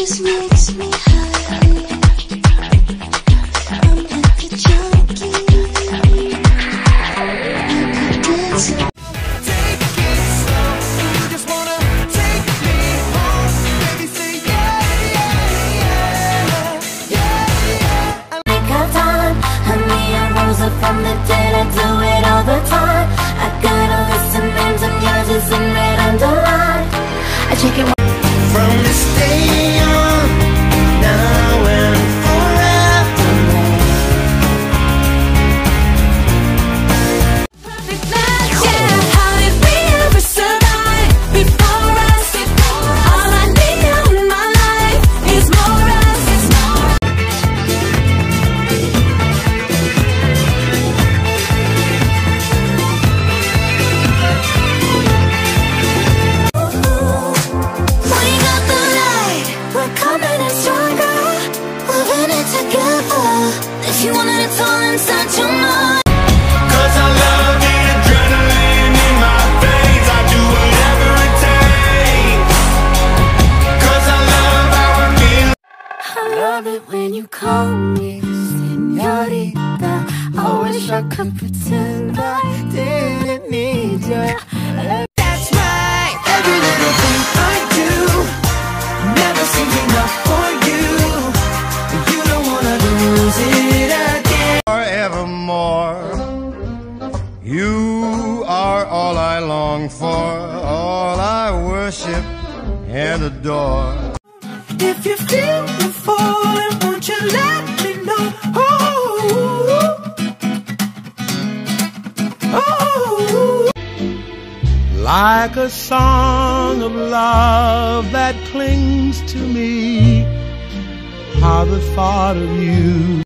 just makes me high. I'm like a child. From this day on. You wanted it all inside your mind. Cause I love the adrenaline in my veins. I do whatever it takes. Cause I love how I feel. I love it when you call me señorita. I wish I could pretend I didn't need you. Long for, all I worship and adore. If you feel the falling, won't you let me know? Oh, oh. like a song of love that clings to me. How the thought of you